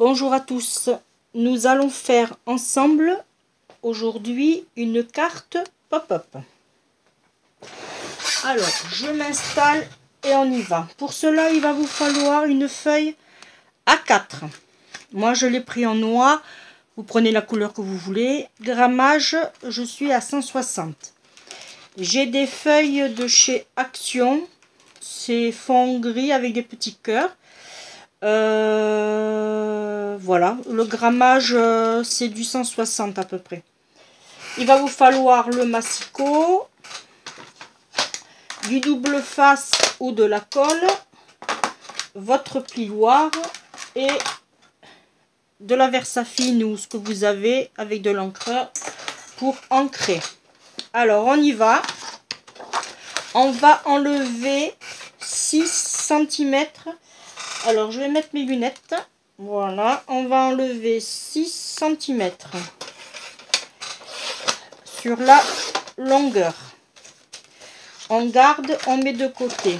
Bonjour à tous. Nous allons faire ensemble aujourd'hui une carte pop-up. Alors, je m'installe et on y va. Pour cela, il va vous falloir une feuille A4. Moi, je l'ai pris en noir. Vous prenez la couleur que vous voulez. Grammage, je suis à 160. J'ai des feuilles de chez Action. C'est fond gris avec des petits cœurs. Euh, voilà, le grammage, euh, c'est du 160 à peu près. Il va vous falloir le massicot, du double face ou de la colle, votre plioir et de la versafine ou ce que vous avez avec de l'encreur pour ancrer. Alors, on y va. On va enlever 6 cm alors, je vais mettre mes lunettes. Voilà, on va enlever 6 cm sur la longueur. On garde, on met de côté.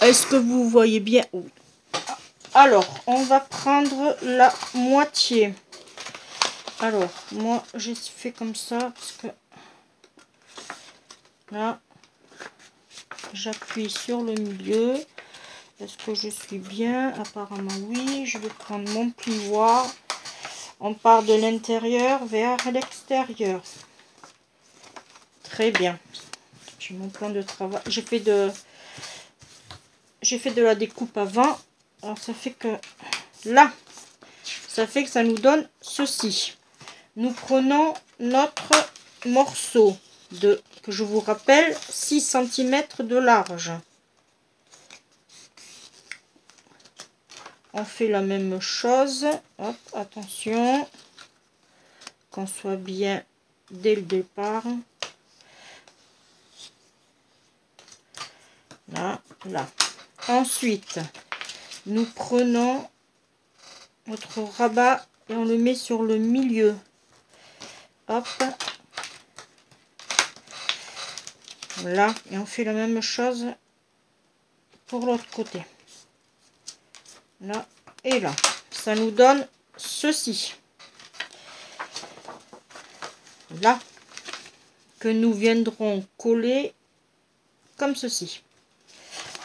Est-ce que vous voyez bien? Alors, on va prendre la moitié. Alors, moi, j'ai fait comme ça parce que là, j'appuie sur le milieu. Est-ce que je suis bien? Apparemment oui. Je vais prendre mon plioir. On part de l'intérieur vers l'extérieur. Très bien. J'ai mon plan de travail. J'ai fait de j'ai fait de la découpe avant. Alors ça fait que là, ça fait que ça nous donne ceci. Nous prenons notre morceau de, je vous rappelle, 6 cm de large. On fait la même chose. Attention. Qu'on soit bien dès le départ. Là, là. Ensuite, nous prenons notre rabat et on le met sur le milieu. Hop, là et on fait la même chose pour l'autre côté. Là et là. Ça nous donne ceci. Là que nous viendrons coller comme ceci.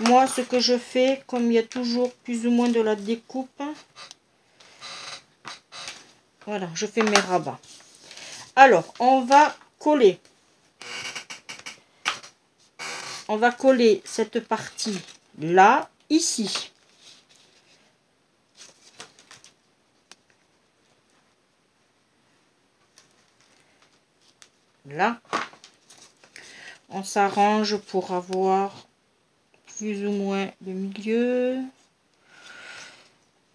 Moi ce que je fais comme il y a toujours plus ou moins de la découpe voilà je fais mes rabats. Alors on va coller on va coller cette partie là, ici. Là. On s'arrange pour avoir plus ou moins le milieu.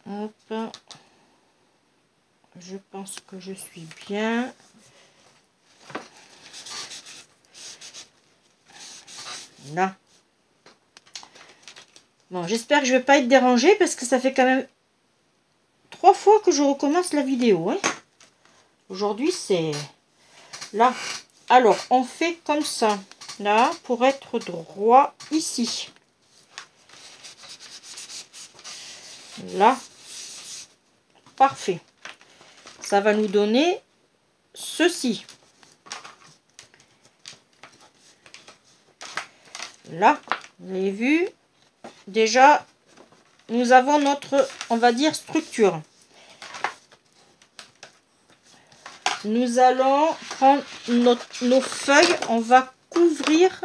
Hop. Je pense que je suis bien. Bon, j'espère que je vais pas être dérangée parce que ça fait quand même trois fois que je recommence la vidéo. Hein. Aujourd'hui, c'est là. Alors, on fait comme ça. Là, pour être droit ici. Là. Parfait. Ça va nous donner ceci. Là, vous avez vu, déjà, nous avons notre, on va dire, structure. Nous allons prendre nos feuilles, on va couvrir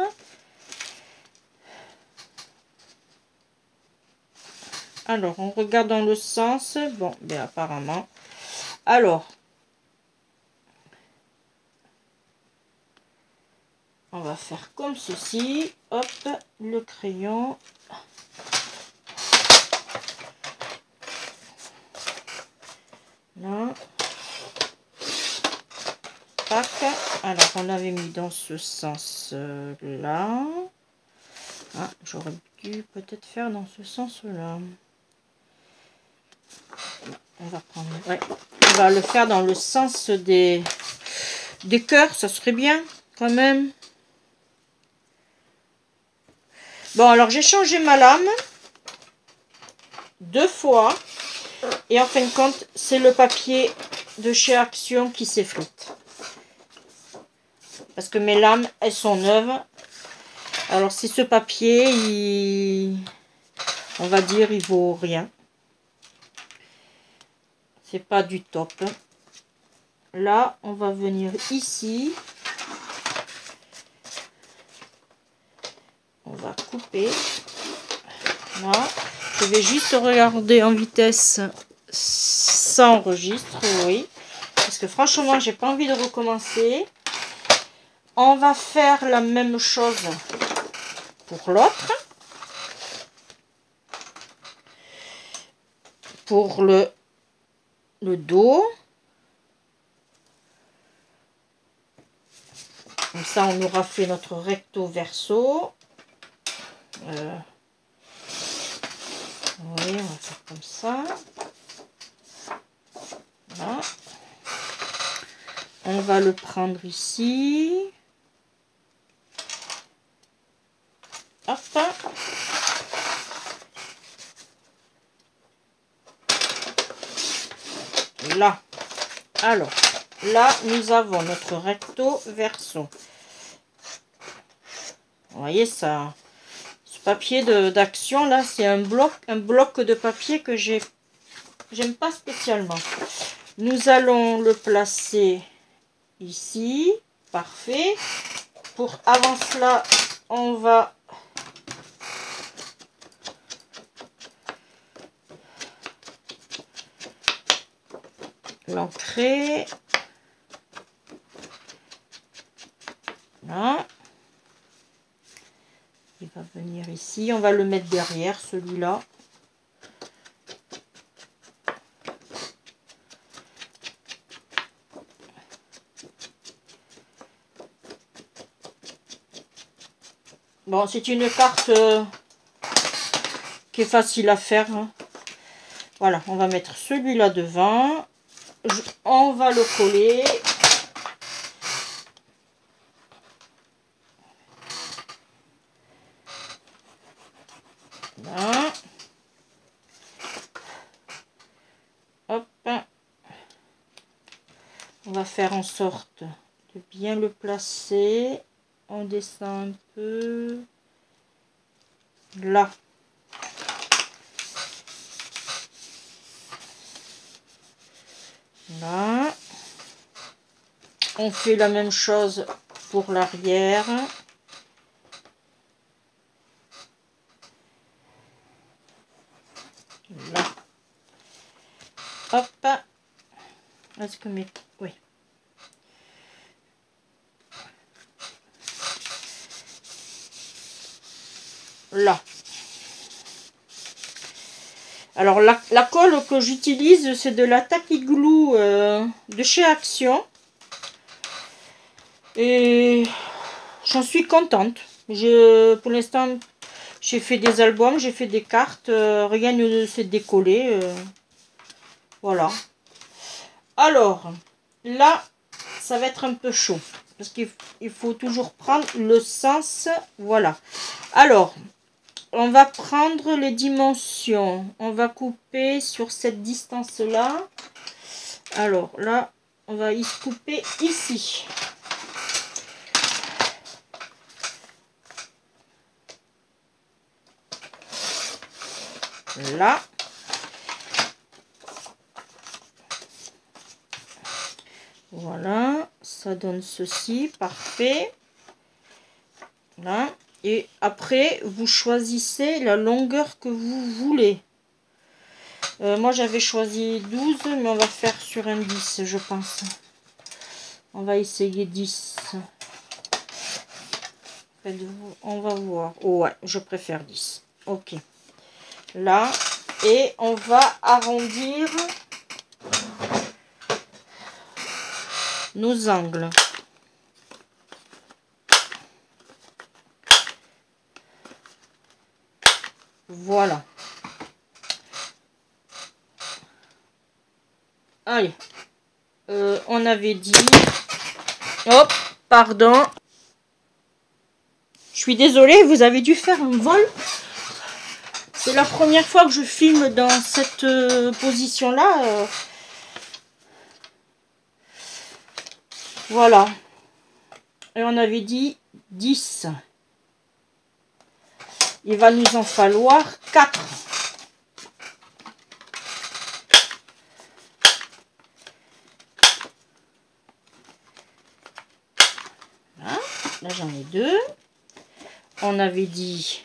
Alors, on regarde dans le sens. Bon, bien apparemment. Alors, on va faire comme ceci. Hop, le crayon. Là. Tac. Alors, on l'avait mis dans ce sens-là. Ah, j'aurais dû peut-être faire dans ce sens-là. On va prendre... On va le faire dans le sens des, des cœurs. Ça serait bien, quand même. Bon, alors j'ai changé ma lame. deux fois. Et en fin de compte, c'est le papier de chez Action qui s'effrite. Parce que mes lames, elles sont neuves. Alors, si ce papier, il, on va dire, il vaut rien. C'est pas du top. Là, on va venir ici. On va couper. Je vais juste regarder en vitesse ça enregistre, oui. Parce que franchement, j'ai pas envie de recommencer. On va faire la même chose pour l'autre. Pour le, le dos. Comme ça, on aura fait notre recto verso. Euh, oui, on va faire comme ça. On va le prendre ici. Hop. Là. Alors, là, nous avons notre recto verso. Voyez ça Ce papier d'action, là, c'est un bloc, un bloc de papier que j'ai j'aime pas spécialement. Nous allons le placer ici. Parfait. Pour avant cela, on va l'ancrer. Va venir ici. On va le mettre derrière, celui-là. Bon, c'est une carte euh, qui est facile à faire. Hein. Voilà, on va mettre celui-là devant. on va le coller. Hop. On va faire en sorte de bien le placer. On descend un peu. Là. Là. On fait la même chose pour l'arrière là hop est-ce que mes oui là. Alors la, colle que j'utilise c'est de la Glue euh, de chez Action. Et j'en suis contente. Je, pour l'instant j'ai fait des albums, j'ai fait des cartes, euh, rien ne s'est décollé. Euh, voilà. Alors là ça va être un peu chaud. Parce qu'il faut toujours prendre le sens. Voilà. Alors, on va prendre les dimensions. On va couper sur cette distance-là. Alors là, on va y couper ici. Là. Voilà, ça donne ceci, parfait. Et après, vous choisissez la longueur que vous voulez. Euh, moi, j'avais choisi 12, mais on va faire sur un 10, je pense. On va essayer 10. On va voir. Oh, ouais, je préfère 10. Ok. Là. Et on va arrondir nos angles. Voilà. Allez. Euh, on avait dit... Hop, pardon. Je suis désolée, vous avez dû faire un vol. C'est la première fois que je filme dans cette euh, position-là. Voilà. Et on avait dit 10. Il va nous en falloir 4. Là, j'en ai deux. On avait dit...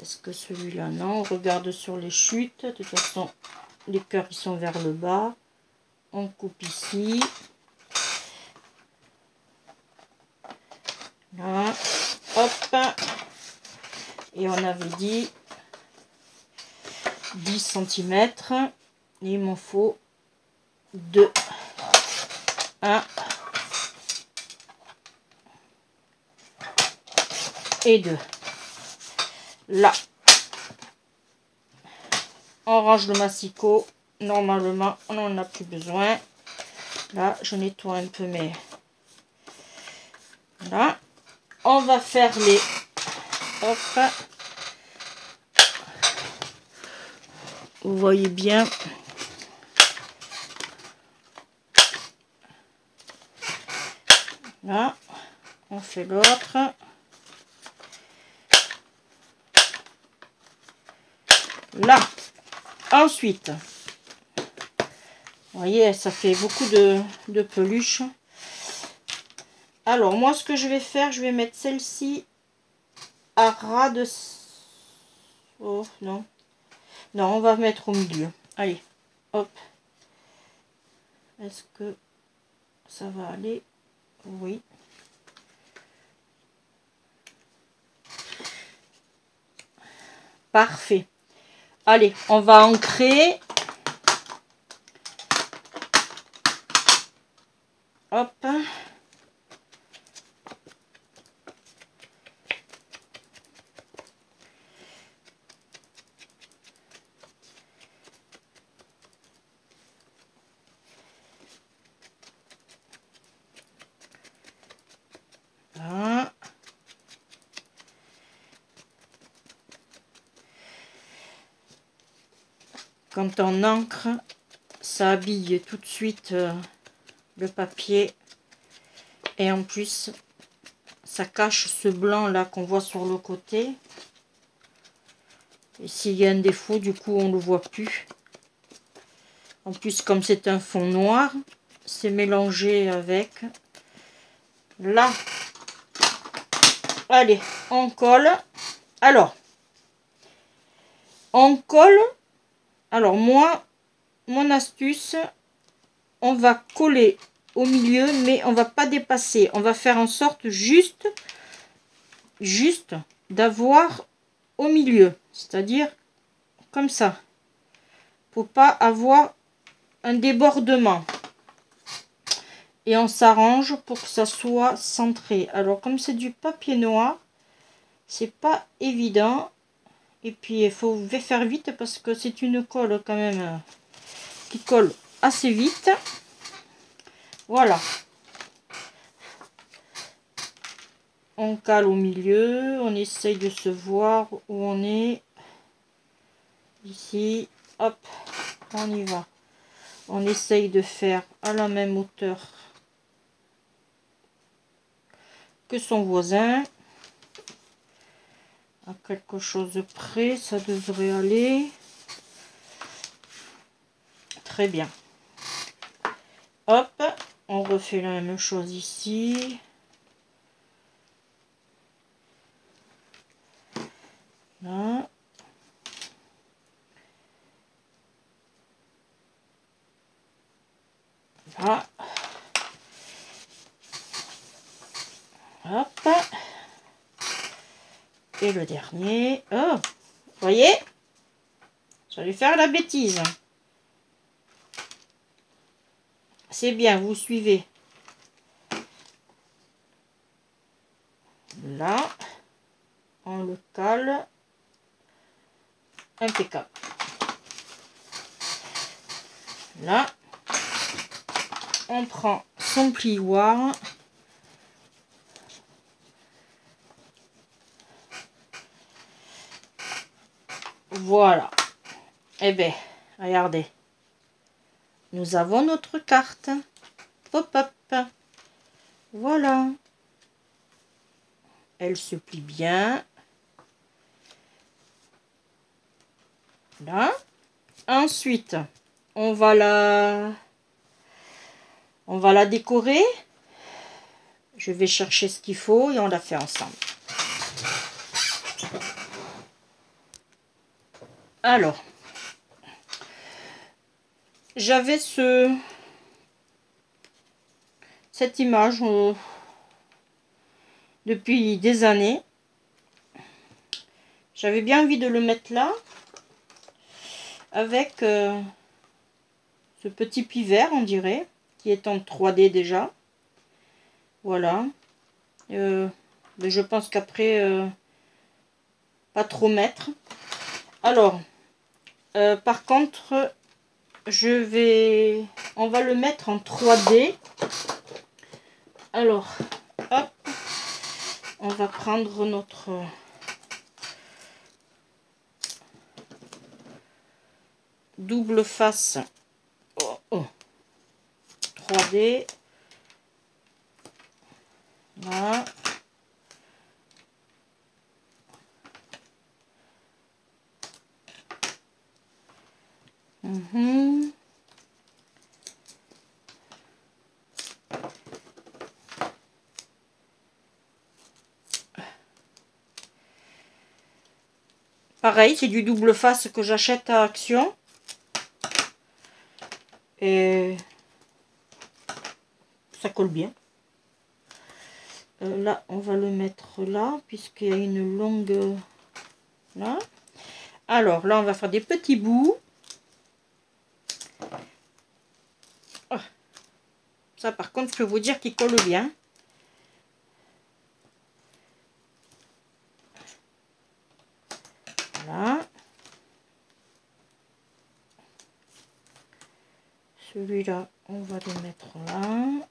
Est-ce que celui-là, non? On regarde sur les chutes. De toute façon, les cœurs, sont vers le bas. On coupe ici. Là. Hop. Et on avait dit 10 cm. Il m'en faut 2. 1 et 2. Là, on range le massicot. Normalement, on n'en a plus besoin. Là, je nettoie un peu mes... Là. On va faire les... Hop. Vous voyez bien. Là, on fait l'autre. Là. Ensuite, voyez, ça fait beaucoup de, de peluche. Alors, moi, ce que je vais faire, je vais mettre celle-ci à ras de... Oh, non. Non, on va mettre au milieu. Allez, hop. Est-ce que ça va aller? Oui. Parfait. Allez, on va ancrer. Hop. Quand on encre, ça habille tout de suite euh, le papier. Et en plus, ça cache ce blanc là qu'on voit sur le côté. Et s'il y a un défaut, du coup, on ne le voit plus. En plus, comme c'est un fond noir, c'est mélangé avec. Là, allez, on colle. Alors, on colle alors moi, mon astuce, on va coller au milieu, mais on va pas dépasser. On va faire en sorte juste, juste d'avoir au milieu. C'est-à-dire comme ça. Pour pas avoir un débordement. Et on s'arrange pour que ça soit centré. Alors comme c'est du papier noir, c'est pas évident. Et puis, il faut faire vite parce que c'est une colle quand même euh, qui colle assez vite. Voilà. On cale au milieu. On essaye de se voir où on est. Ici. Hop. On y va. On essaye de faire à la même hauteur que son voisin à quelque chose près, ça devrait aller. Très bien. Hop, on refait la même chose ici. Là. Là. Hop le dernier. Oh, vous voyez? J'allais faire la bêtise. C'est bien, vous suivez. Là, on le cale. Impeccable. Là, on prend son plioir. Voilà. Eh bien, regardez. Nous avons notre carte. Pop-up. Voilà. Elle se plie bien. Là. Ensuite, on va la on va la décorer. Je vais chercher ce qu'il faut et on la fait ensemble. Alors, j'avais ce cette image depuis des années. J'avais bien envie de le mettre là avec euh, ce petit pivert, on dirait, qui est en 3D déjà. Voilà. Euh, mais je pense qu'après, euh, pas trop mettre. Alors, par contre, je vais... On va le mettre en 3D. Alors, hop. On va prendre notre... double face 3D. Voilà. Mhm. Pareil, c'est du double face que j'achète à Action. Et ça colle bien. Euh, là, on va le mettre là, puisqu'il y a une longue... Là. Alors, là, on va faire des petits bouts. Ah. Par contre, je peux vous dire qu'il colle bien. Voilà. Celui-là, on va le mettre là.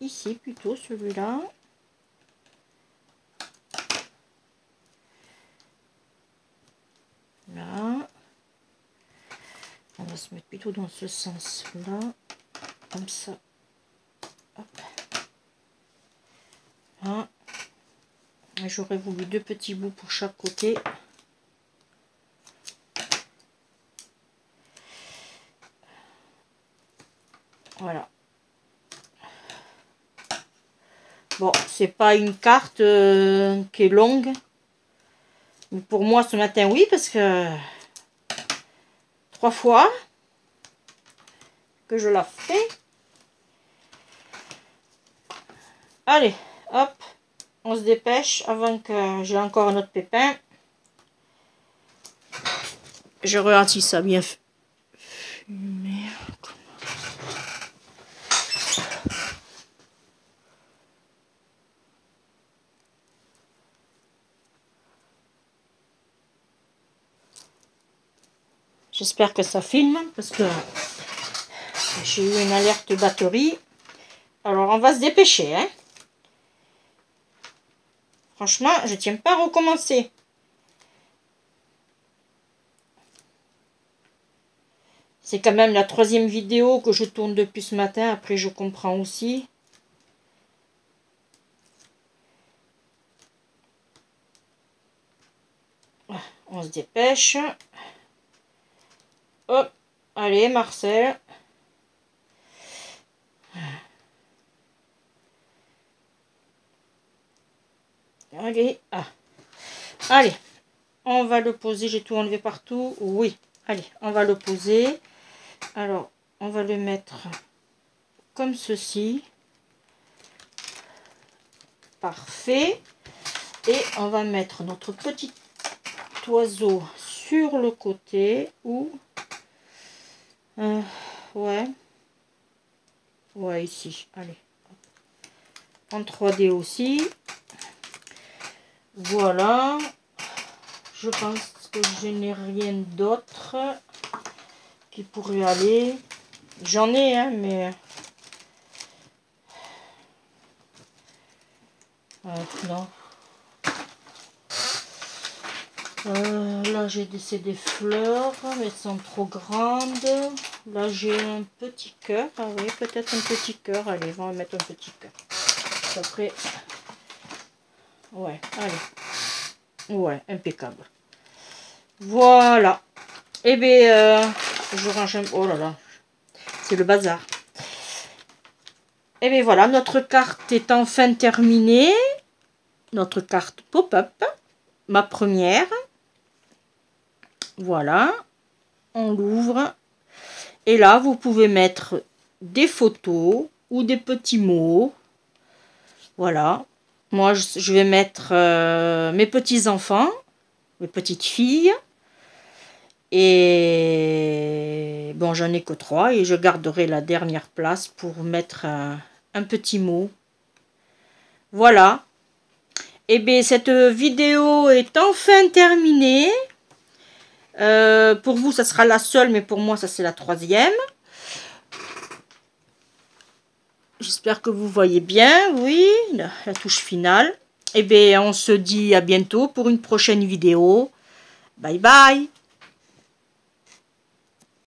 Ici plutôt celui-là. Là. On va se mettre plutôt dans ce sens-là. Comme ça. J'aurais voulu deux petits bouts pour chaque côté. Voilà. Bon, c'est pas une carte euh, qui est longue. Mais pour moi, ce matin, oui, parce que trois fois que je la fais. Allez, hop, on se dépêche avant que j'ai encore un autre pépin. Je si ça bien. J'espère que ça filme parce que j'ai eu une alerte batterie. Alors, on va se dépêcher. Hein. Franchement, je tiens pas à recommencer. C'est quand même la troisième vidéo que je tourne depuis ce matin. Après, je comprends aussi. On se dépêche. Allez Marcel. Allez, ah. On va le poser. J'ai tout enlevé partout. Oui, allez, on va le poser. Alors, on va le mettre comme ceci. Parfait. Et on va mettre notre petit oiseau sur le côté ou euh, ouais. Ouais, ici. Allez. En 3D aussi. Voilà. Je pense que je n'ai rien d'autre qui pourrait aller. J'en ai, hein, mais... Euh, non. Euh, là, j'ai des, des fleurs, mais elles sont trop grandes. Là, j'ai un petit cœur. Ah oui, peut-être un petit cœur. Allez, on va mettre un petit cœur. Après, ouais, allez. Ouais, impeccable. Voilà. Et eh bien, euh, je range un... Oh là là, c'est le bazar. Et eh bien voilà, notre carte est enfin terminée. Notre carte pop-up, ma première. Voilà, on l'ouvre. Et là, vous pouvez mettre des photos ou des petits mots. Voilà. Moi, je vais mettre euh, mes petits-enfants, mes petites filles. Et bon, j'en ai que trois et je garderai la dernière place pour mettre un, petit mot. Voilà. Et eh bien, cette vidéo est enfin terminée. Euh, pour vous, ça sera la seule, mais pour moi, ça c'est la troisième. J'espère que vous voyez bien, oui, la, touche finale. Et eh bien, on se dit à bientôt pour une prochaine vidéo. Bye bye